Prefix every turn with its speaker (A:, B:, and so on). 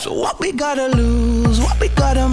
A: So what we gotta lose, what we gotta